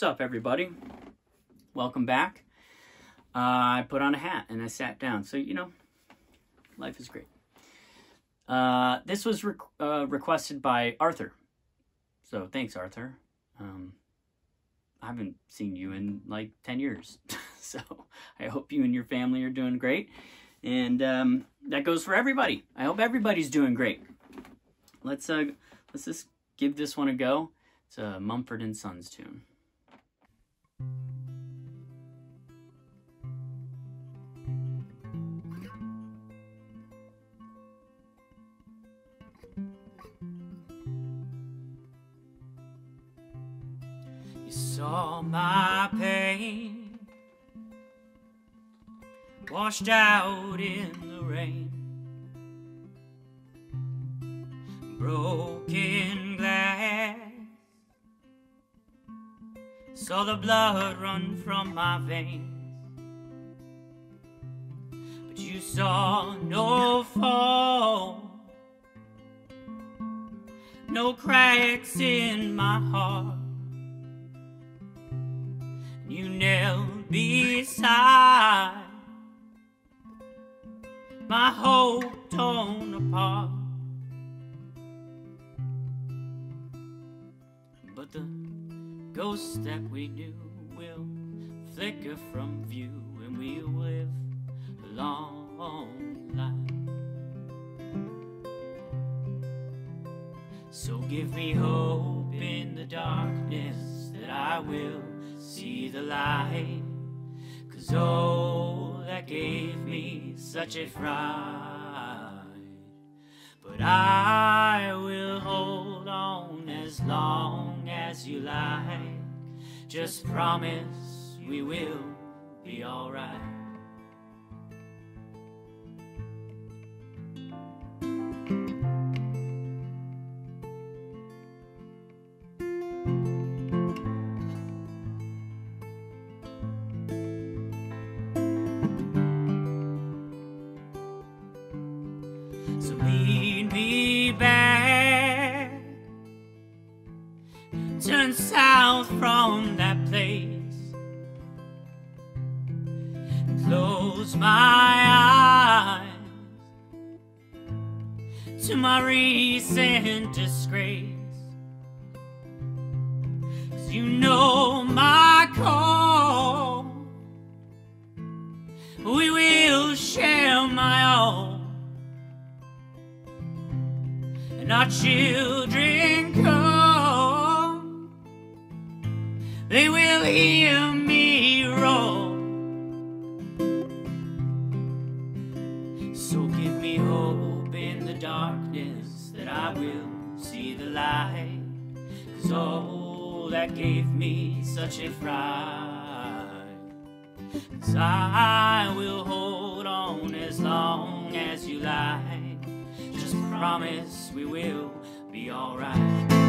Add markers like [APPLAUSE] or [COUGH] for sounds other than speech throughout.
What's up, everybody? Welcome back. Uh, I put on a hat and I sat down. So, you know, life is great. Uh, this was re- uh, requested by Arthur. So, thanks, Arthur. Um, I haven't seen you in like 10 years. [LAUGHS] so, I hope you and your family are doing great. And um, that goes for everybody. I hope everybody's doing great. Let's uh, let's just give this one a go. It's a Mumford and Sons tune. Saw my pain washed out in the rain. Broken glass saw the blood run from my veins. But you saw no fall, no cracks in my heart. Beside my hope torn apart. But the ghosts that we knew will flicker from view and we'll live a long life. So give me hope in the darkness that I will see the light. Oh, that gave me such a fright. But I will hold on as long as you like. Just promise we will be alright. So lead me back. Turn south from that place. Close my eyes to my recent disgrace. And our children come, they will hear me roar. So give me hope in the darkness that I will see the light. Cause oh, that gave me such a fright. Cause I will hold on as long as you like. Promise we will be alright.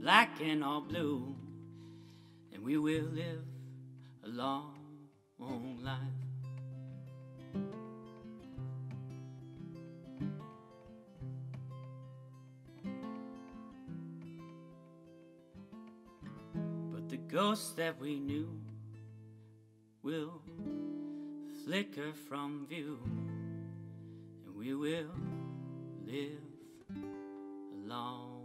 Black and all blue, and we will live a long life. But the ghosts that we knew will flicker from view, and we will live a long